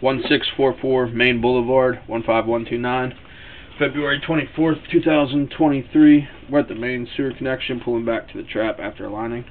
1644 Main Boulevard, 15129. February 24th, 2023. We're at the main sewer connection, pulling back to the trap after aligning.